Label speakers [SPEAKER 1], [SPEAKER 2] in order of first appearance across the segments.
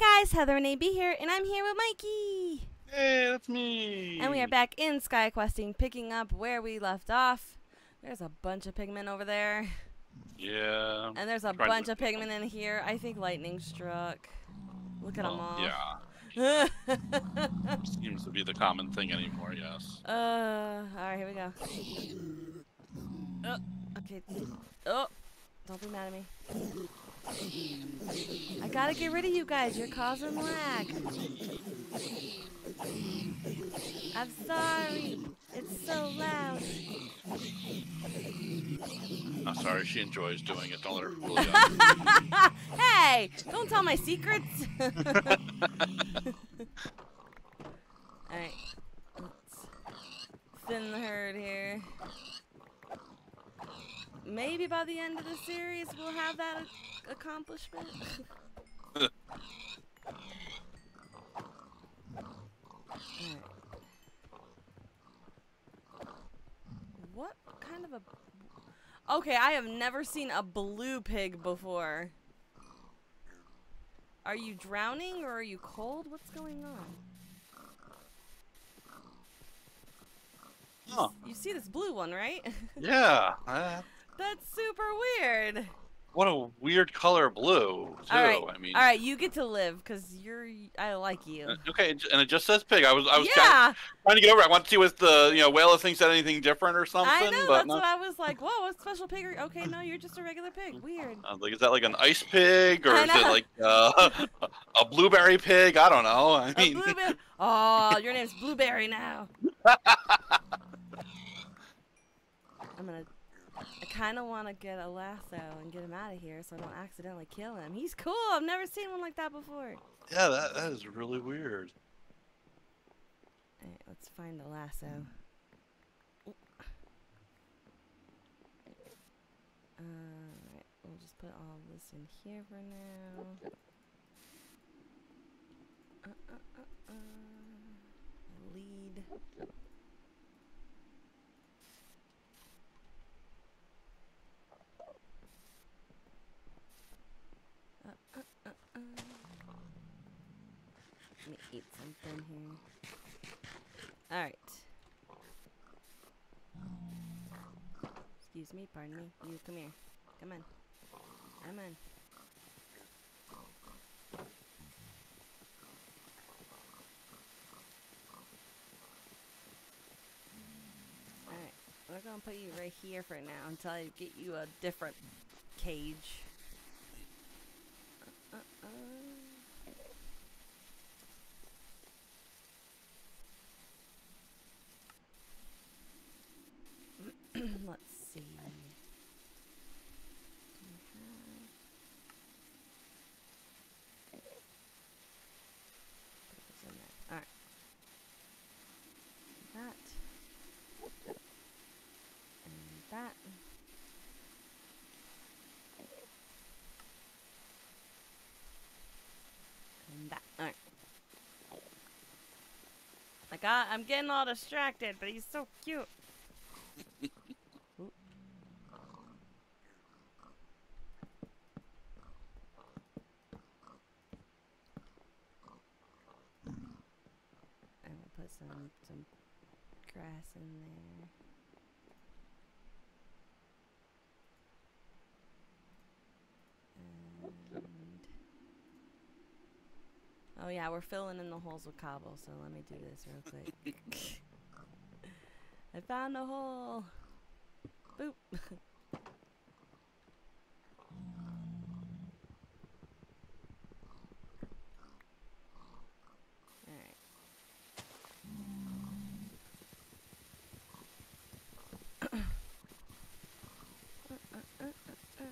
[SPEAKER 1] guys, HeatherReneeB here, and I'm here with Mikey.
[SPEAKER 2] Hey, that's me.
[SPEAKER 1] And we are back in Sky Questing, picking up where we left off. There's a bunch of pigmen over there,
[SPEAKER 2] Yeah.
[SPEAKER 1] and there's a bunch of pigmen in here. I think lightning struck. Look at them all.
[SPEAKER 2] Yeah. Seems to be the common thing anymore. Yes.
[SPEAKER 1] uh, all right, here we go. Oh, okay. Oh, don't be mad at me. I gotta get rid of you guys. You're causing lag. I'm sorry. It's so loud.
[SPEAKER 2] I'm sorry. She enjoys doing it. Don't let her fool you.
[SPEAKER 1] hey, don't tell my secrets. Alright. Let's thin the herd here. Maybe by the end of the series we'll have that accomplishment. Alright. What kind of a Okay, I have never seen a blue pig before. Are you drowning or are you cold? What's going on?
[SPEAKER 2] Huh.
[SPEAKER 1] You see this blue one, right?
[SPEAKER 2] Yeah. uh,
[SPEAKER 1] That's super weird.
[SPEAKER 2] What a weird color blue. Too.
[SPEAKER 1] All right,
[SPEAKER 2] I mean.
[SPEAKER 1] all right, you get to live because you're. I like you.
[SPEAKER 2] uh, Okay, and it just says pig. I was I was trying,
[SPEAKER 1] yeah,
[SPEAKER 2] trying to get over. it. I want to see if the you know WAILA thing said anything different or something.
[SPEAKER 1] I know.
[SPEAKER 2] but
[SPEAKER 1] That's
[SPEAKER 2] no.
[SPEAKER 1] what I was like. Whoa, what special pig? Okay, no, you're just a regular pig. Weird.
[SPEAKER 2] I was like, is that like an ice pig or is it like uh, a blueberry pig? I don't know. I
[SPEAKER 1] A
[SPEAKER 2] mean,
[SPEAKER 1] blueberry. Oh, your name's Blueberry now. I'm gonna. I kind of want to get a lasso and get him out of here so I don't accidentally kill him. He's cool. I've never seen one like that before.
[SPEAKER 2] yeah, that that is really weird.
[SPEAKER 1] Alright, let's find the lasso. We'll just put all this in here for now. Uh, uh, uh, uh. Lead. Uh, uh, uh, uh. Let me eat Mm-hmm. something here. Alright. Excuse me, pardon me. You come here. Come on. Come on. Alright. We're gonna put you right here for now until I get you a different cage. Uh, uh, uh. Let's see. Alright. That. And that. And that. Alright. I'm getting all distracted, but he's so cute. Oop. And we'll put some some grass in there. And oh yeah, we're filling in the holes with cobble. So let me do this real quick. I found a hole. Boop. Alright. Uh, uh, uh, uh, uh,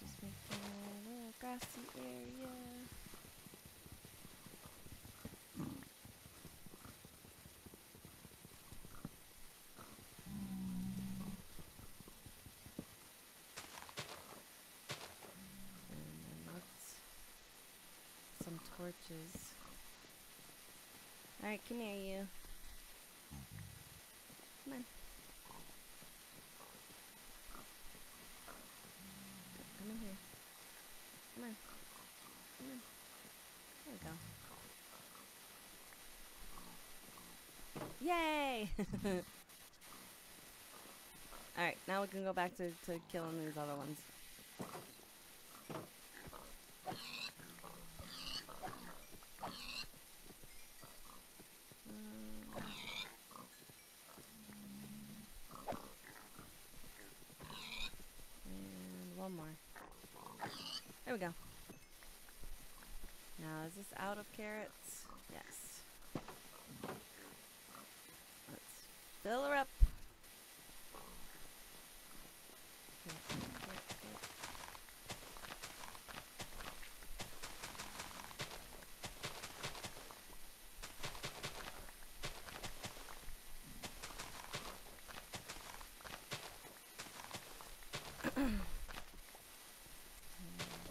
[SPEAKER 1] Just making a little then let's some torches. Alright, come here you. Come on. Come in here. Come on. Come on. There we we go. Yay! Alright, now we can go back to, to killing these other ones. There we go. Now, is this out of carrots? Yes. Let's fill her up. Carrot, carrot, carrot, carrot.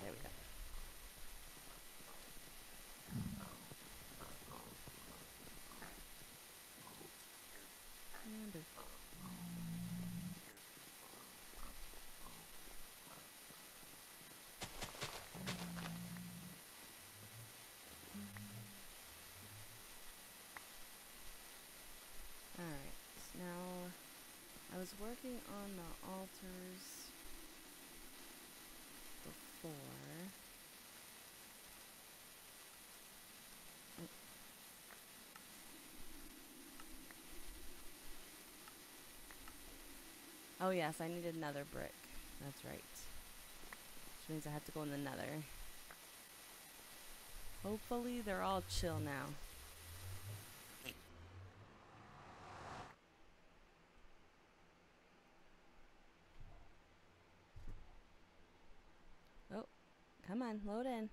[SPEAKER 1] There we go. And boop. Alright, now I on the altars before. Oh yes, I need another brick. That's right. Which means I have to go in the nether. Hopefully they're all chill now. Oh, come on, load in.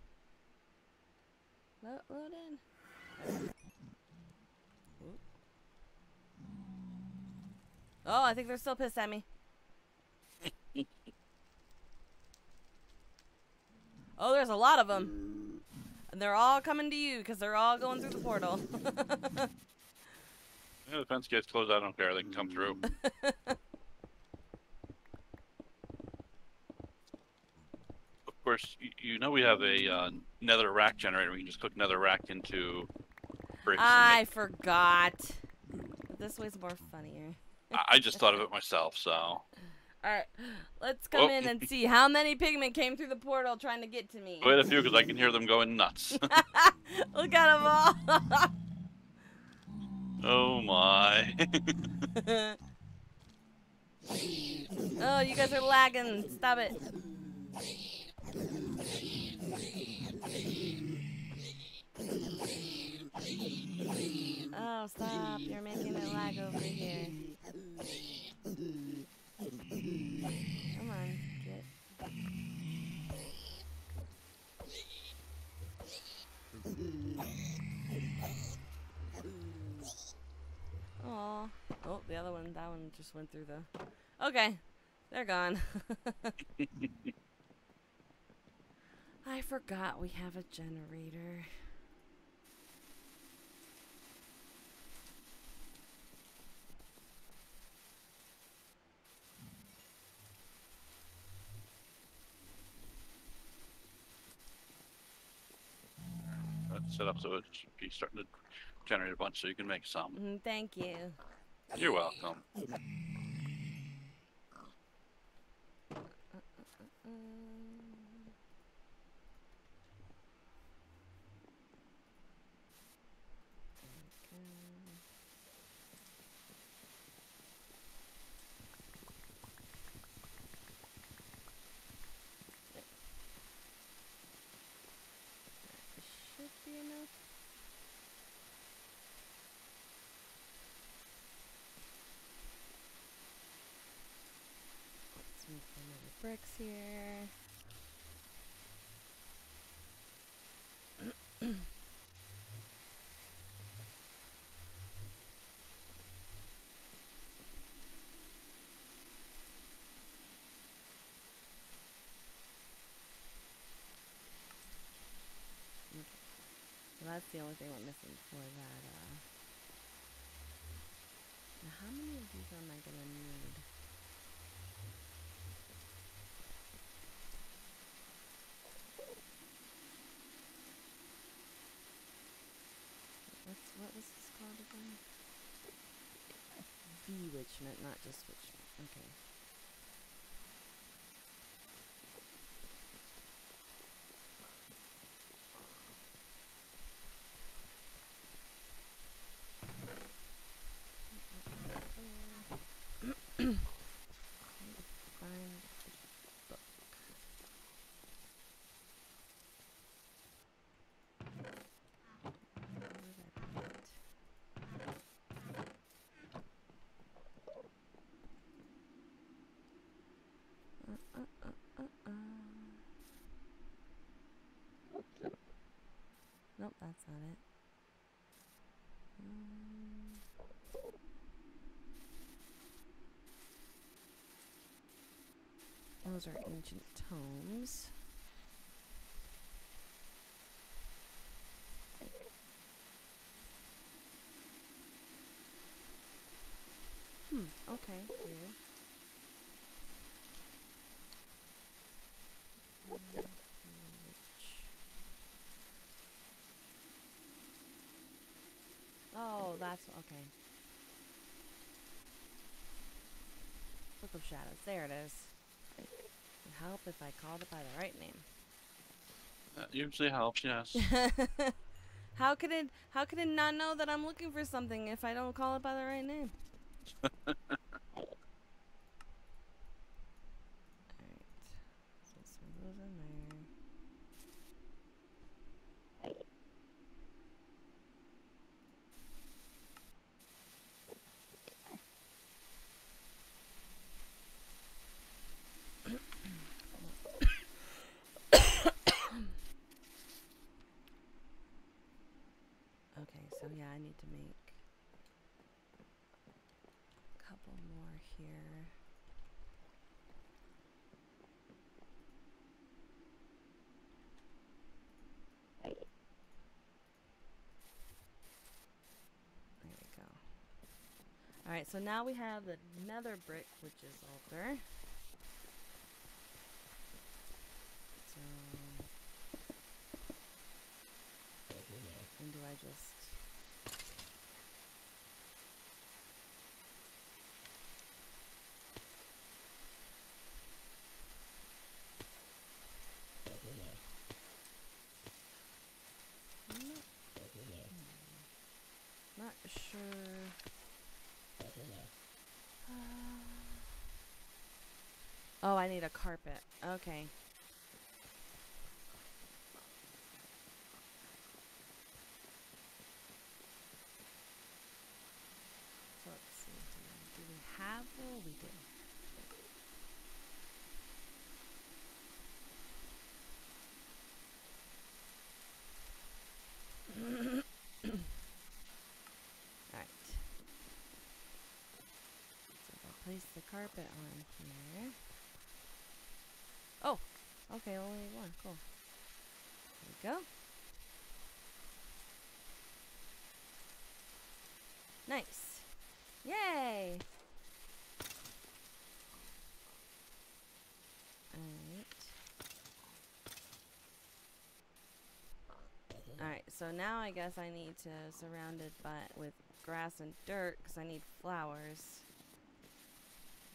[SPEAKER 1] Load, load in. Oh, I think they're still pissed at me. oh, there's a lot of them. And they're all coming to you because they're all going through the portal.
[SPEAKER 2] Yeah, the fence gets closed. I don't care. They can come through. course, you, you know we have a uh, netherrack generator. We can just cook netherrack into bricks.
[SPEAKER 1] I
[SPEAKER 2] make-
[SPEAKER 1] forgot. This way's more funnier.
[SPEAKER 2] I, just thought of it myself. So
[SPEAKER 1] Alright, let's come
[SPEAKER 2] Oh.
[SPEAKER 1] in and see how many pigmen came through the portal trying to get to me.
[SPEAKER 2] quite a few because I can hear them going nuts.
[SPEAKER 1] Look at them all.
[SPEAKER 2] oh my!
[SPEAKER 1] oh, you guys are lagging. Stop it. Oh, stop. You're making it lag over here. Come on, get. Aw. Oh, the other one, that one just went through the. Okay, they're gone. I forgot we have a generator.
[SPEAKER 2] That's set up so it should be starting to generate a bunch, so you can make some.
[SPEAKER 1] Mm, thank you.
[SPEAKER 2] You're welcome.
[SPEAKER 1] that's the only thing we're missing for that. Uh... Now how many of these am I going to need? What's, what was this called again? Bewitchment, not just witchment. Okay. Uh, uh, uh. Nope, that's not it. Um, those are ancient tomes. Hmm, okay, weird. Mm, which- Oh, that's okay. Book of Shadows. There it is. It would help if I called it by the right name.
[SPEAKER 2] That usually helps, yes.
[SPEAKER 1] how could it how could it not know that I'm looking for something if I don't call it by the right name? Alright. So some of those in there. Okay, so yeah, I need to make a couple more here. There we go. Alright, so now we have the nether brick, which is older. So. And do I just. I'm not, hmm, not sure. Uh, oh, I need a carpet. Okay. So let's see. Do we have wool? We do. Alright. So if I place the carpet on here. Okay, only one. Cool. There we go. Nice. Yay! Alright. Alright, so now I guess I need to surround it by, with grass and dirt because I need flowers.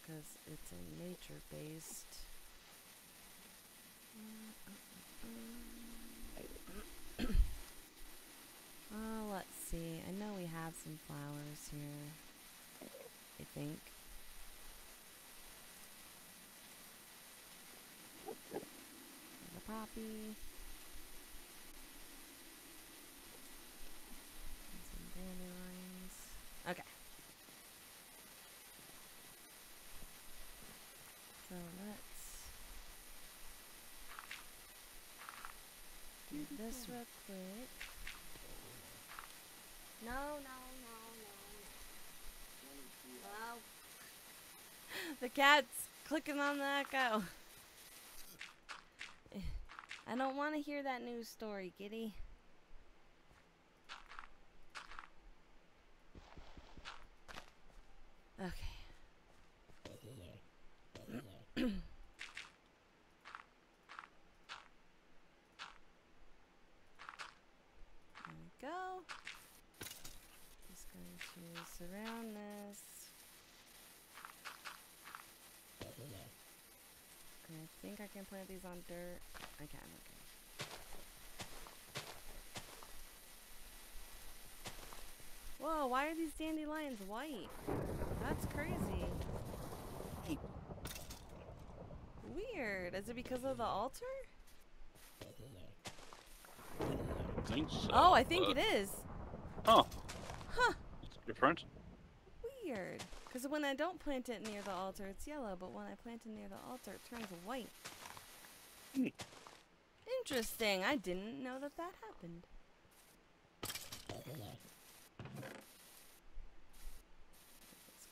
[SPEAKER 1] Because it's a nature based. Oh, let's see. I know we have some flowers here. I think. A poppy. Some dandelions. Okay. So let's do this real quick. No, no, no. Wow. the cat's clicking on the echo. I don't want to hear that news story, Giddy. Okay. Go. Just going to surround this. Think I can plant these on dirt. I can, okay. Whoa, why are these dandelions white? That's crazy. Weird. Is it because of the altar?
[SPEAKER 2] I think so.
[SPEAKER 1] Oh, I think
[SPEAKER 2] but-
[SPEAKER 1] it is.
[SPEAKER 2] Oh.
[SPEAKER 1] Huh.
[SPEAKER 2] It's different.
[SPEAKER 1] Weird. Because when I don't plant it near the altar, it's yellow, but when I plant it near the altar, it turns white.
[SPEAKER 2] Hmm.
[SPEAKER 1] Interesting. I didn't know that that happened. Let's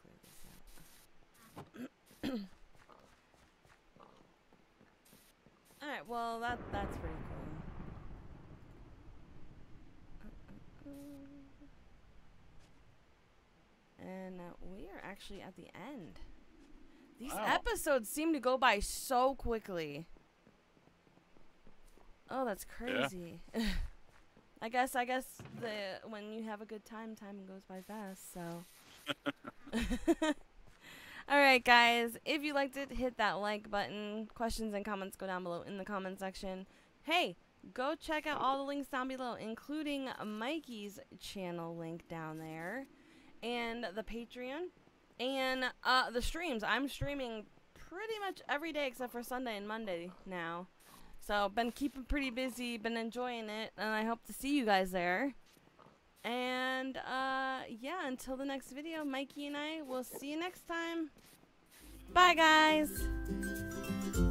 [SPEAKER 1] clear this out. Alright, well, that that's pretty cool. And uh, we are actually at the end. These
[SPEAKER 2] Wow.
[SPEAKER 1] episodes seem to go by so quickly. Oh, that's crazy. I guess I guess the when you have a good time, time goes by fast. So. All right, guys. If you liked it, hit that like button. Questions and comments go down below in the comment section. Hey, go check out all the links down below, including Mikey's channel link down there, and the Patreon, and uh, the streams. I'm streaming pretty much every day except for Sunday and Monday now. So been keeping pretty busy, been enjoying it, and I hope to see you guys there. And uh, yeah, until the next video, Mikey and I will see you next time. Bye, guys.